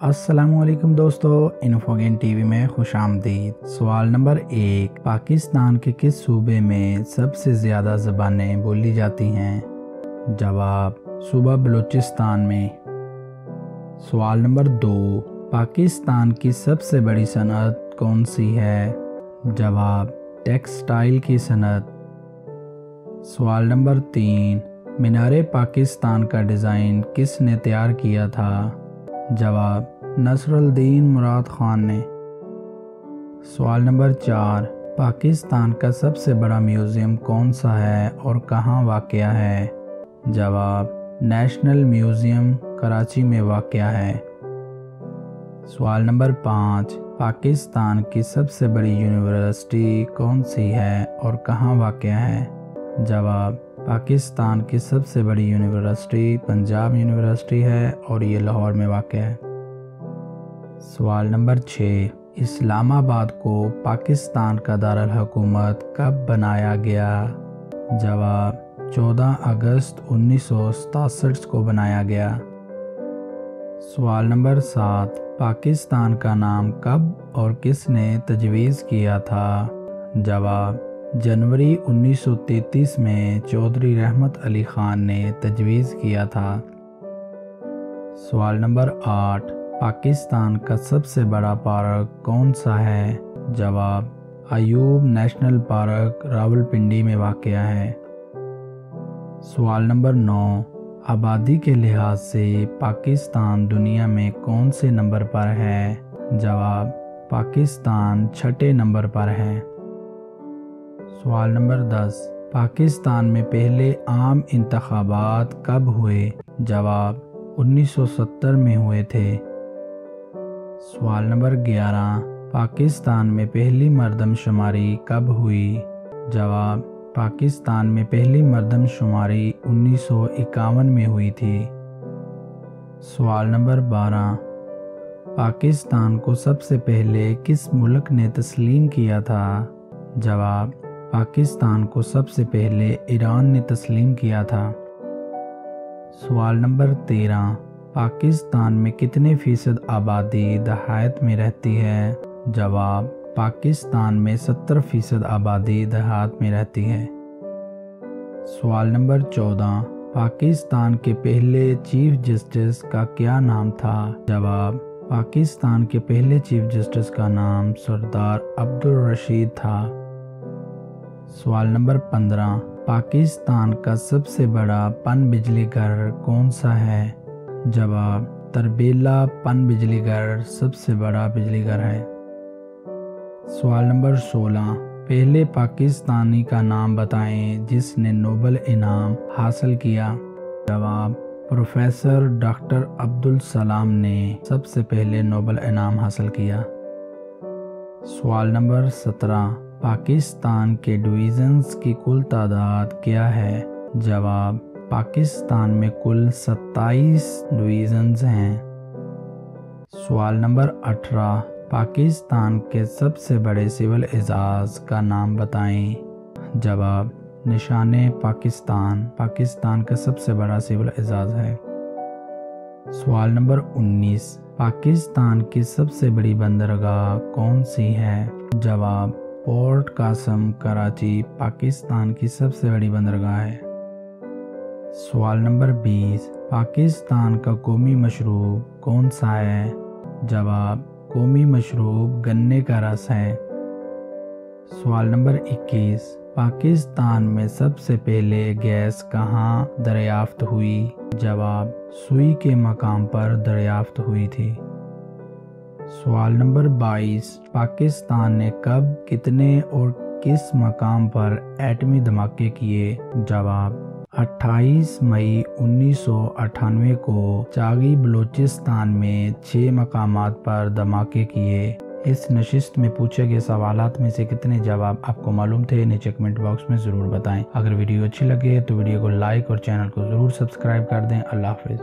असलम दोस्तों इन्फोगेन टीवी में खुश आमदीद सवाल नंबर एक, पाकिस्तान के किस सूबे में सबसे ज़्यादा ज़बानें बोली जाती हैं? जवाब, सूबा बलूचिस्तान में। सवाल नंबर दो, पाकिस्तान की सबसे बड़ी सनत कौन सी है? जवाब, टेक्सटाइल की सनत। सवाल नंबर तीन, मीनार पाकिस्तान का डिज़ाइन किसने तैयार किया था? जवाब, नसरुद्दीन मुराद खान ने। सवाल नंबर चार, पाकिस्तान का सबसे बड़ा म्यूज़ियम कौन सा है और कहाँ वाक़ है? जवाब, नेशनल म्यूज़ियम कराची में वाक़ है। सवाल नंबर पाँच, पाकिस्तान की सबसे बड़ी यूनिवर्सिटी कौन सी है और कहाँ वाक़ है? जवाब, पाकिस्तान की सबसे बड़ी यूनिवर्सिटी पंजाब यूनिवर्सिटी है और ये लाहौर में वाक़ है। सवाल नंबर छः, इस्लामाबाद को पाकिस्तान का दारकूमत कब बनाया गया? जवाब 14 अगस्त उन्नीस को बनाया गया। सवाल नंबर सात, पाकिस्तान का नाम कब और किसने तजवीज़ किया था? जवाब जनवरी 1933 में चौधरी रहमत अली ख़ान ने तजवीज़ किया था। सवाल नंबर आठ, पाकिस्तान का सबसे बड़ा पार्क कौन सा है? जवाब, अयूब नेशनल पार्क रावलपिंडी में वाक़ है। सवाल नंबर नौ, आबादी के लिहाज से पाकिस्तान दुनिया में कौन से नंबर पर है? जवाब, पाकिस्तान छठे नंबर पर है। सवाल नंबर दस। पाकिस्तान में पहले आम इंतबात कब हुए? जवाब 1970 में हुए थे। सवाल नंबर ग्यारह। पाकिस्तान में पहली मरदमशुमारी कब हुई? जवाब, पाकिस्तान में पहली मरदमशुमारी उन्नीस सौ इक्यावन में हुई थी। सवाल नंबर बारह। पाकिस्तान को सबसे पहले किस मुल्क ने तस्लीम किया था? जवाब पाकिस्तान को सबसे पहले ईरान ने तस्लीम किया था। सवाल नंबर तेरह, पाकिस्तान में कितने फ़ीसद आबादी दहायत में रहती है? जवाब, पाकिस्तान में सत्तर फ़ीसद आबादी देहात में रहती है। सवाल नंबर चौदह, पाकिस्तान के पहले चीफ जस्टिस का क्या नाम था? जवाब, पाकिस्तान के पहले चीफ जस्टिस का नाम सरदार अब्दुल रशीद था। सवाल नंबर पंद्रह, पाकिस्तान का सबसे बड़ा पन बिजली घर कौन सा है? जवाब, तरबेला पन बिजली घर सबसे बड़ा बिजली घर है। सवाल नंबर सोलह, पहले पाकिस्तानी का नाम बताएँ जिसने नोबल इनाम हासिल किया। जवाब, प्रोफेसर डॉक्टर अब्दुल सलाम ने सबसे पहले नोबल इनाम हासिल किया। सवाल नंबर सत्रह पाकिस्तान के डिवीज़न्स की कुल तादाद क्या है? जवाब, पाकिस्तान में कुल 27 डिवीज़न्स हैं। सवाल नंबर 18 पाकिस्तान के सबसे बड़े सिविल एजाज़ का नाम बताएँ। जवाब, निशान पाकिस्तान पाकिस्तान का सबसे बड़ा सिविल एजाज़ है। सवाल नंबर 19 पाकिस्तान की सबसे बड़ी बंदरगाह कौन सी है? जवाब पोर्ट कासम, कराची, पाकिस्तान की सबसे बड़ी बंदरगाह है। सवाल नंबर 20 पाकिस्तान का कौमी मशरूब कौन सा है? जवाब, कौमी मशरूब गन्ने का रस है। सवाल नंबर 21 पाकिस्तान में सबसे पहले गैस कहाँ दरियाफ्त हुई? जवाब, सुई के मकाम पर दरियाफ्त हुई थी। सवाल नंबर 22 पाकिस्तान ने कब, कितने और किस मकाम पर एटमी धमाके किए? जवाब 28 मई उन्नीस को चागी बलूचिस्तान में छह मकाम पर धमाके किए। इस नशिस्त में पूछे गए सवाल में से कितने जवाब आपको मालूम थे, नीचे कमेंट बॉक्स में ज़रूर बताएँ। अगर वीडियो अच्छी लगे तो वीडियो को लाइक और चैनल को ज़रूर सब्सक्राइब कर दें। अल्लाह हाफिज़।